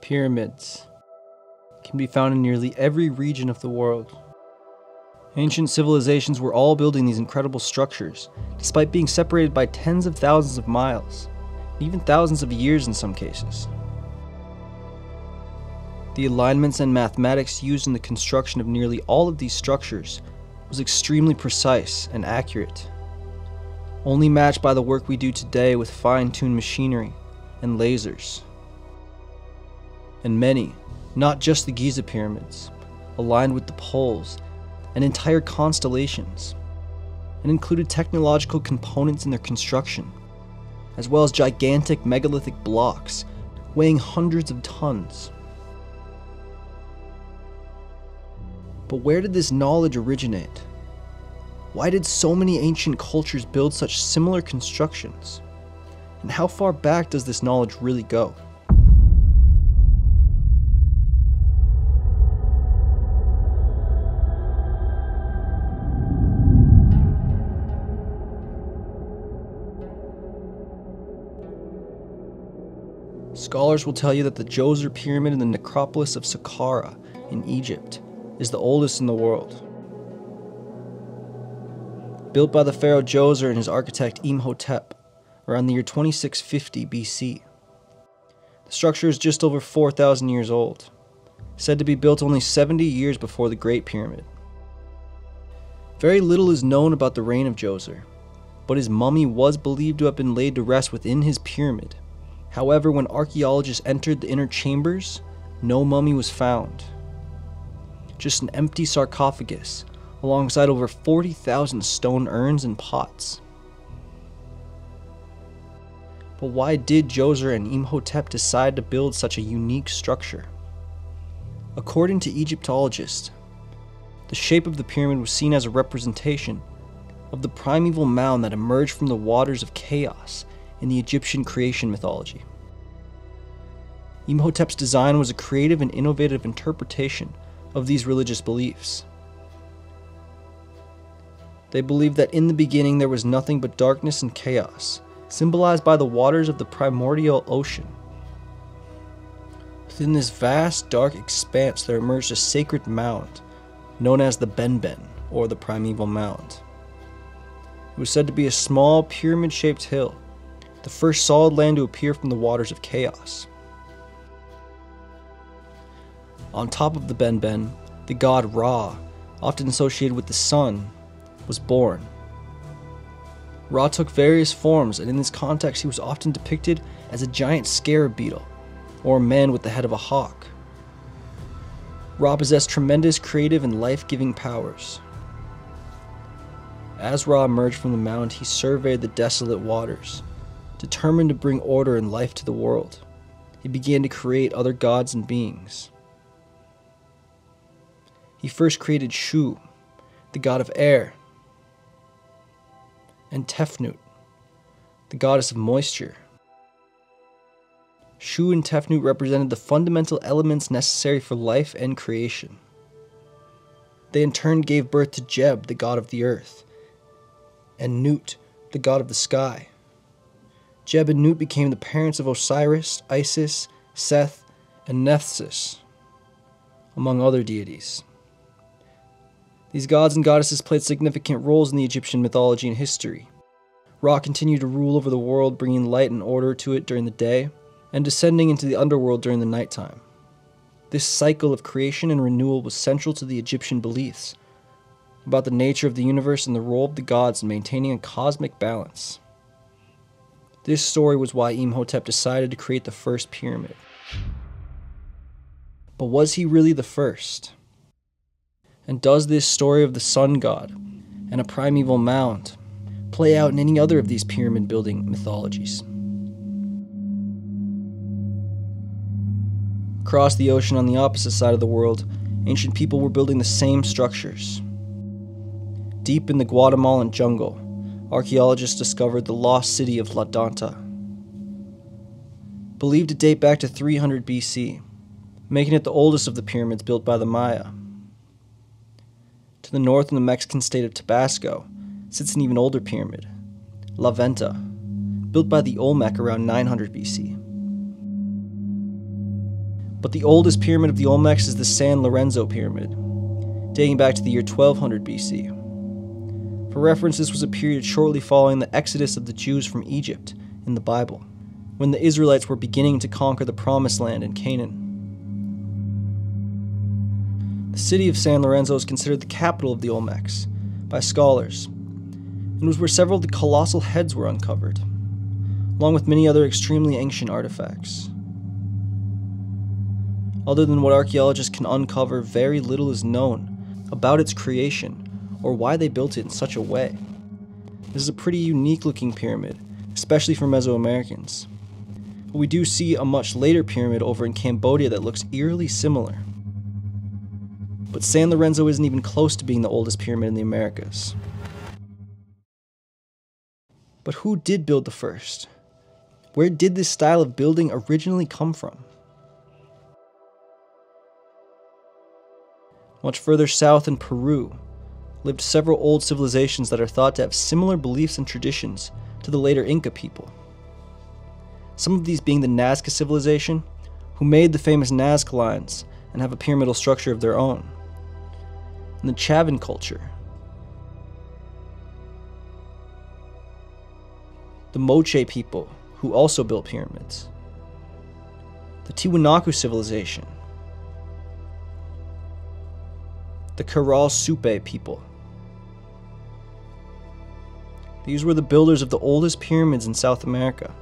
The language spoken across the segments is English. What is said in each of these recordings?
Pyramids can be found in nearly every region of the world. Ancient civilizations were all building these incredible structures, despite being separated by tens of thousands of miles, even thousands of years in some cases. The alignments and mathematics used in the construction of nearly all of these structures was extremely precise and accurate, only matched by the work we do today with fine tuned machinery and lasers. And many, not just the Giza pyramids, aligned with the poles and entire constellations, and included technological components in their construction, as well as gigantic megalithic blocks weighing hundreds of tons. But where did this knowledge originate? Why did so many ancient cultures build such similar constructions? And how far back does this knowledge really go? Scholars will tell you that the Djoser Pyramid in the necropolis of Saqqara in Egypt is the oldest in the world. Built by the pharaoh Djoser and his architect Imhotep around the year 2650 BC. The structure is just over 4,000 years old, said to be built only 70 years before the Great Pyramid. Very little is known about the reign of Djoser, but his mummy was believed to have been laid to rest within his pyramid. However, when archaeologists entered the inner chambers, no mummy was found. Just an empty sarcophagus, alongside over 40,000 stone urns and pots. But why did Djoser and Imhotep decide to build such a unique structure? According to Egyptologists, the shape of the pyramid was seen as a representation of the primeval mound that emerged from the waters of chaos in the Egyptian creation mythology. Imhotep's design was a creative and innovative interpretation of these religious beliefs. They believed that in the beginning there was nothing but darkness and chaos, symbolized by the waters of the primordial ocean. Within this vast, dark expanse, there emerged a sacred mound, known as the Benben, or the Primeval Mound. It was said to be a small, pyramid shaped hill, the first solid land to appear from the waters of chaos. On top of the Benben, the god Ra, often associated with the sun, was born. Ra took various forms, and in this context, he was often depicted as a giant scarab beetle, or a man with the head of a hawk. Ra possessed tremendous creative and life giving powers. As Ra emerged from the mound, he surveyed the desolate waters, determined to bring order and life to the world. He began to create other gods and beings. He first created Shu, the god of air, and Tefnut, the goddess of moisture. Shu and Tefnut represented the fundamental elements necessary for life and creation. They in turn gave birth to Geb, the god of the earth, and Nut, the god of the sky. Geb and Nut became the parents of Osiris, Isis, Seth, and Nephthys, among other deities. These gods and goddesses played significant roles in the Egyptian mythology and history. Ra continued to rule over the world, bringing light and order to it during the day, and descending into the underworld during the nighttime. This cycle of creation and renewal was central to the Egyptian beliefs about the nature of the universe and the role of the gods in maintaining a cosmic balance. This story was why Imhotep decided to create the first pyramid. But was he really the first? And does this story of the sun god and a primeval mound play out in any other of these pyramid building mythologies? Across the ocean on the opposite side of the world, ancient people were building the same structures. Deep in the Guatemalan jungle, archaeologists discovered the lost city of La Danta. Believed to date back to 300 BC, making it the oldest of the pyramids built by the Maya. To the north in the Mexican state of Tabasco sits an even older pyramid, La Venta, built by the Olmec around 900 BC. But the oldest pyramid of the Olmecs is the San Lorenzo Pyramid, dating back to the year 1200 BC. For reference, this was a period shortly following the exodus of the Jews from Egypt in the Bible, when the Israelites were beginning to conquer the Promised Land in Canaan. The city of San Lorenzo is considered the capital of the Olmecs by scholars, and was where several of the colossal heads were uncovered, along with many other extremely ancient artifacts. Other than what archaeologists can uncover, very little is known about its creation or why they built it in such a way. This is a pretty unique looking pyramid, especially for Mesoamericans. But we do see a much later pyramid over in Cambodia that looks eerily similar. But San Lorenzo isn't even close to being the oldest pyramid in the Americas. But who did build the first? Where did this style of building originally come from? Much further south in Peru lived several old civilizations that are thought to have similar beliefs and traditions to the later Inca people. Some of these being the Nazca civilization, who made the famous Nazca lines and have a pyramidal structure of their own, and the Chavín culture, the Moche people, who also built pyramids, the Tiwanaku civilization, the Caral Supe people. These were the builders of the oldest pyramids in South America,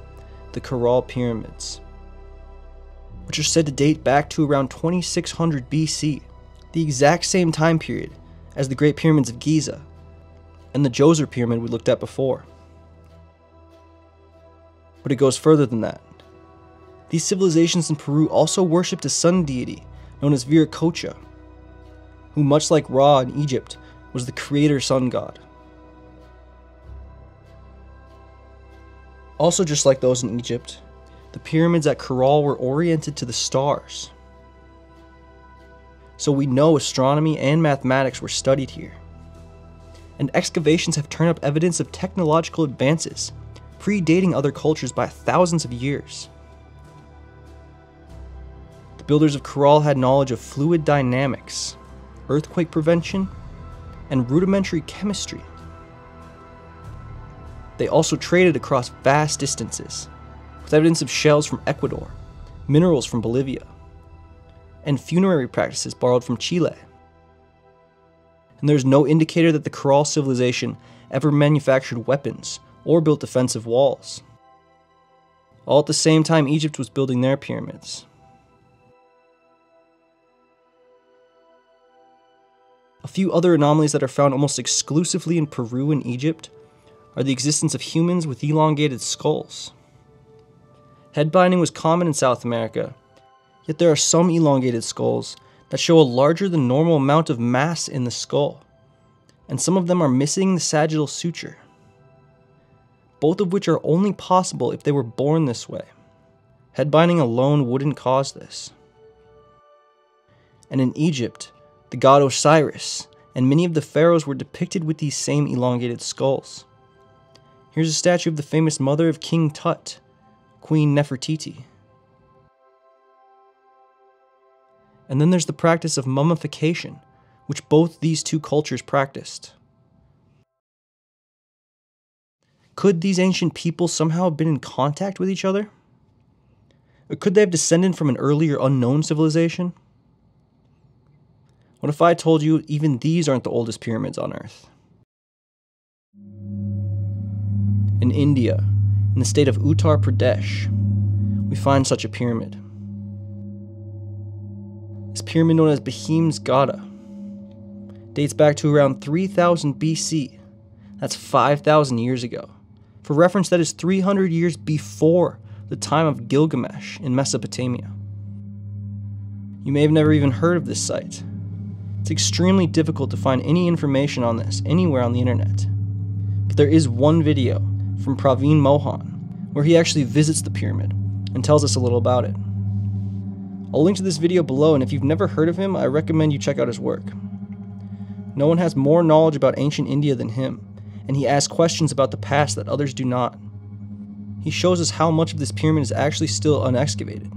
the Caral Pyramids, which are said to date back to around 2600 BC, the exact same time period as the Great Pyramids of Giza and the Djoser Pyramid we looked at before. But it goes further than that. These civilizations in Peru also worshipped a sun deity known as Viracocha, who, much like Ra in Egypt, was the creator sun god. Also, just like those in Egypt, the pyramids at Caral were oriented to the stars. So we know astronomy and mathematics were studied here. And excavations have turned up evidence of technological advances, predating other cultures by thousands of years. The builders of Caral had knowledge of fluid dynamics, earthquake prevention, and rudimentary chemistry. They also traded across vast distances, with evidence of shells from Ecuador, minerals from Bolivia, and funerary practices borrowed from Chile. And there's no indicator that the Caral civilization ever manufactured weapons or built defensive walls. All at the same time, Egypt was building their pyramids. A few other anomalies that are found almost exclusively in Peru and Egypt are the existence of humans with elongated skulls. Head binding was common in South America, yet there are some elongated skulls that show a larger than normal amount of mass in the skull, and some of them are missing the sagittal suture, both of which are only possible if they were born this way. Head binding alone wouldn't cause this. And in Egypt, the god Osiris, and many of the pharaohs were depicted with these same elongated skulls. Here's a statue of the famous mother of King Tut, Queen Nefertiti. And then there's the practice of mummification, which both these two cultures practiced. Could these ancient peoples somehow have been in contact with each other? Or could they have descended from an earlier unknown civilization? What if I told you even these aren't the oldest pyramids on Earth? In India, in the state of Uttar Pradesh, we find such a pyramid. This pyramid, known as Behim's Gada, dates back to around 3000 BC. That's 5,000 years ago. For reference, that is 300 years before the time of Gilgamesh in Mesopotamia. You may have never even heard of this site, it's extremely difficult to find any information on this anywhere on the internet. But there is one video from Praveen Mohan where he actually visits the pyramid and tells us a little about it. I'll link to this video below, and if you've never heard of him, I recommend you check out his work. No one has more knowledge about ancient India than him, and he asks questions about the past that others do not. He shows us how much of this pyramid is actually still unexcavated,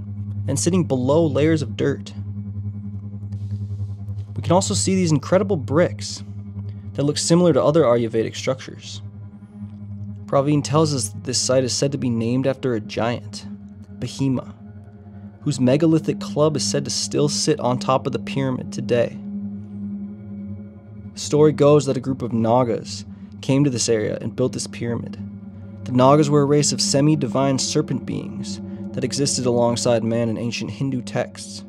and sitting below layers of dirt. We can also see these incredible bricks that look similar to other Ayurvedic structures. Praveen tells us that this site is said to be named after a giant, Bhima, whose megalithic club is said to still sit on top of the pyramid today. The story goes that a group of Nagas came to this area and built this pyramid. The Nagas were a race of semi divine serpent beings that existed alongside man in ancient Hindu texts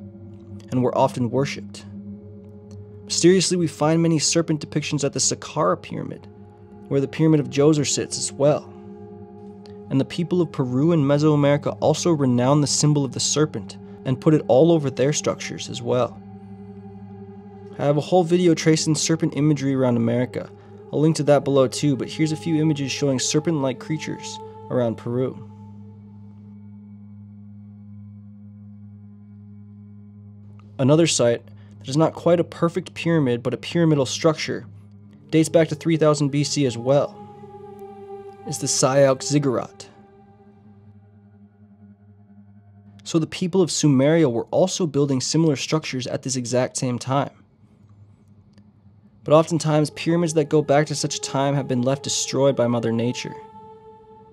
and were often worshipped. Mysteriously, we find many serpent depictions at the Saqqara pyramid, where the Pyramid of Djoser sits as well. And the people of Peru and Mesoamerica also renown the symbol of the serpent and put it all over their structures as well. I have a whole video tracing serpent imagery around America. I'll link to that below too, but here's a few images showing serpent like creatures around Peru. Another site that is not quite a perfect pyramid but a pyramidal structure dates back to 3000 BC as well is the Sialk Ziggurat. So the people of Sumeria were also building similar structures at this exact same time. But oftentimes, pyramids that go back to such a time have been left destroyed by Mother Nature.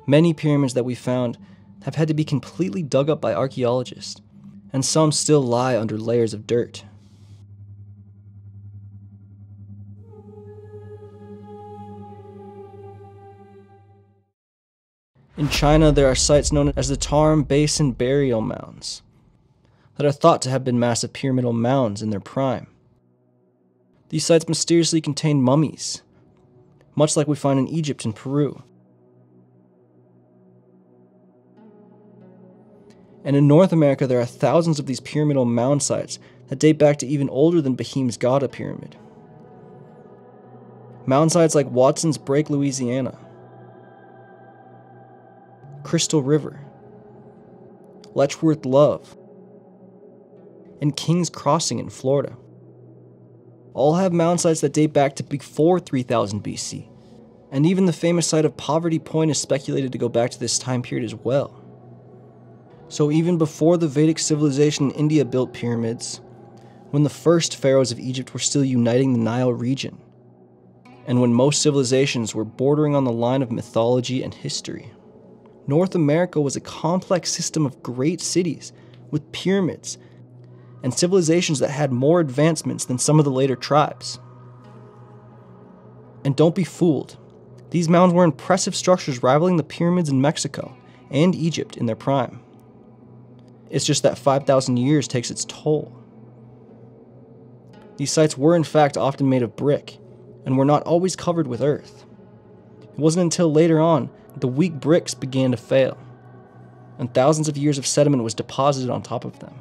Many pyramids that we found have had to be completely dug up by archaeologists, and some still lie under layers of dirt. In China, there are sites known as the Tarim Basin burial mounds that are thought to have been massive pyramidal mounds in their prime. These sites mysteriously contain mummies, much like we find in Egypt and Peru. And in North America, there are thousands of these pyramidal mound sites that date back to even older than Bahim's Gada pyramid. Mound sites like Watson's Brake, Louisiana, Crystal River, Letchworth Love, and King's Crossing in Florida all have mound sites that date back to before 3000 BC, and even the famous site of Poverty Point is speculated to go back to this time period as well. So, even before the Vedic civilization in India built pyramids, when the first pharaohs of Egypt were still uniting the Nile region, and when most civilizations were bordering on the line of mythology and history, North America was a complex system of great cities with pyramids and civilizations that had more advancements than some of the later tribes. And don't be fooled, these mounds were impressive structures rivaling the pyramids in Mexico and Egypt in their prime. It's just that 5,000 years takes its toll. These sites were in fact often made of brick and were not always covered with earth. It wasn't until later on the weak bricks began to fail, and thousands of years of sediment was deposited on top of them.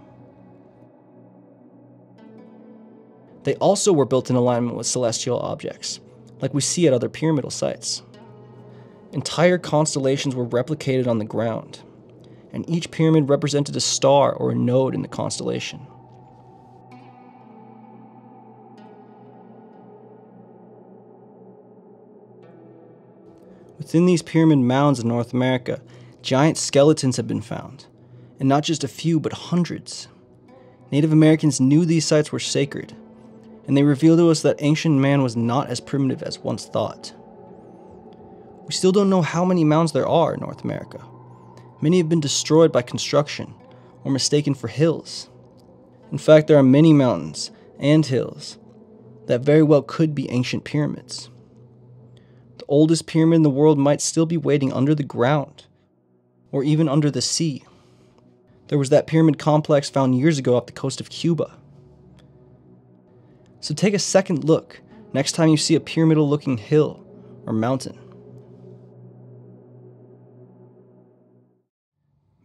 They also were built in alignment with celestial objects, like we see at other pyramidal sites. Entire constellations were replicated on the ground, and each pyramid represented a star or a node in the constellation. Within these pyramid mounds in North America, giant skeletons have been found, and not just a few, but hundreds. Native Americans knew these sites were sacred, and they reveal to us that ancient man was not as primitive as once thought. We still don't know how many mounds there are in North America. Many have been destroyed by construction or mistaken for hills. In fact, there are many mountains and hills that very well could be ancient pyramids. Oldest pyramid in the world might still be waiting under the ground or even under the sea. There was that pyramid complex found years ago off the coast of Cuba. So take a second look next time you see a pyramidal looking hill or mountain.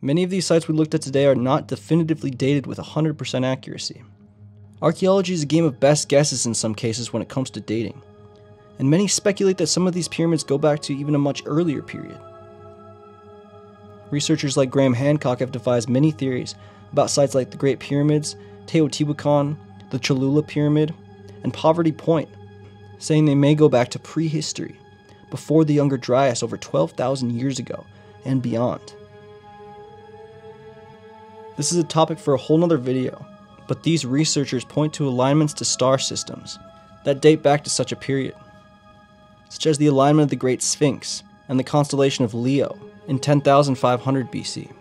Many of these sites we looked at today are not definitively dated with 100% accuracy. Archaeology is a game of best guesses in some cases when it comes to dating, and many speculate that some of these pyramids go back to even a much earlier period. Researchers like Graham Hancock have devised many theories about sites like the Great Pyramids, Teotihuacan, the Cholula Pyramid, and Poverty Point, saying they may go back to prehistory, before the Younger Dryas over 12,000 years ago and beyond. This is a topic for a whole nother video, but these researchers point to alignments to star systems that date back to such a period, such as the alignment of the Great Sphinx and the constellation of Leo in 10,500 BC.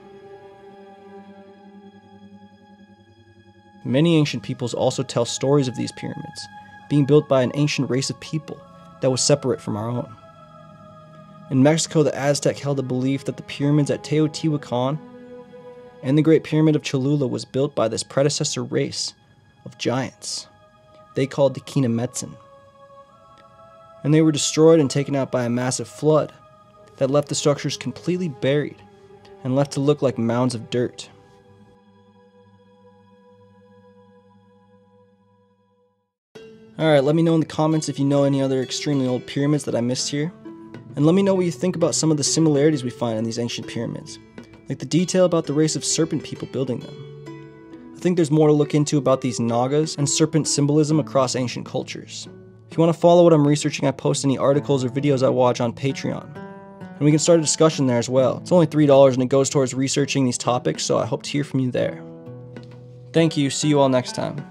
Many ancient peoples also tell stories of these pyramids being built by an ancient race of people that was separate from our own. In Mexico, the Aztec held the belief that the pyramids at Teotihuacan and the Great Pyramid of Cholula was built by this predecessor race of giants they called the Quinametzin. And they were destroyed and taken out by a massive flood that left the structures completely buried and left to look like mounds of dirt. Alright, let me know in the comments if you know any other extremely old pyramids that I missed here. And let me know what you think about some of the similarities we find in these ancient pyramids, like the detail about the race of serpent people building them. I think there's more to look into about these Nagas and serpent symbolism across ancient cultures. If you want to follow what I'm researching, I post any articles or videos I watch on Patreon. And we can start a discussion there as well. It's only $3 and it goes towards researching these topics, so I hope to hear from you there. Thank you, see you all next time.